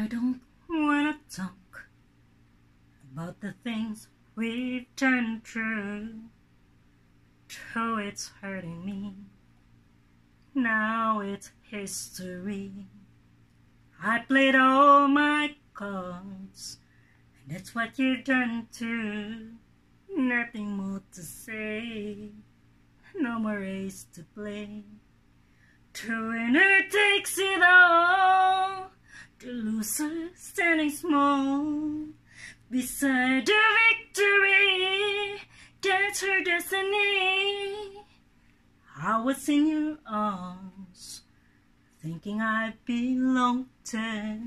I don't wanna talk about the things we've done through. Though it's hurting me, now it's history. I played all my cards, and that's what you've done too. Nothing more to say, no more race to play. The winner takes it all, the loser standing small beside the victory. That's her destiny. I was in your arms, thinking I belonged there.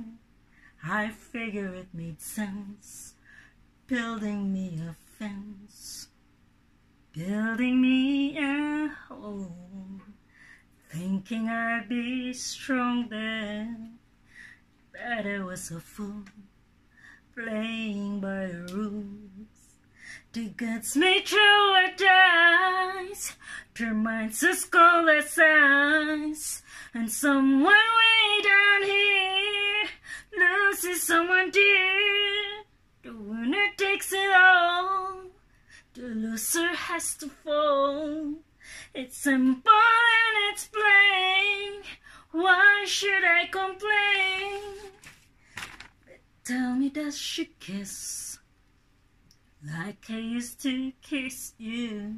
I figured it made sense, building me a fence, building me a home, thinking I'd be strong then. I was a fool, playing by the rules. The gods may throw a dice, their minds as cold as ice, and someone way down here loses someone dear. The winner takes it all, the loser has to fall. It's simple and it's plain. Why should I complain? Tell me, does she kiss? Like I used to kiss you,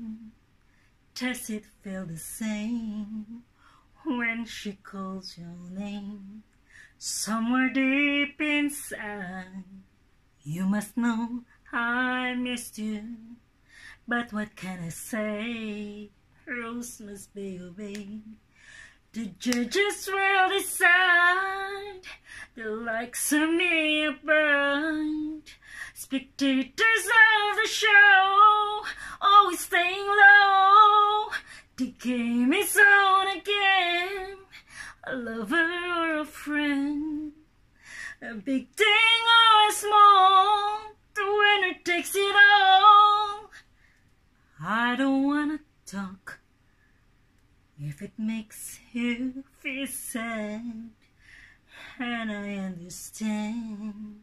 does it feel the same when she calls your name? Somewhere deep inside, you must know I missed you. But what can I say? Rules must be obeyed. The judges will decide the likes of me are burned. Spectators of the show, always staying low. The game is on again. A lover or a friend, a big thing or a small. The winner takes it all. I don't wanna talk if it makes you feel sad, and I understand.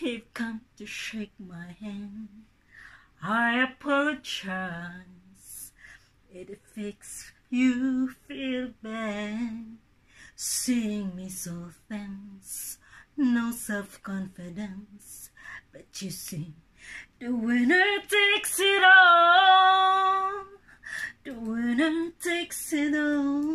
You've come to shake my hand. I apologize. It makes you feel bad. Seeing me so tense, no self-confidence. But you see, the winner takes it all. The winner takes it all.